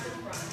front.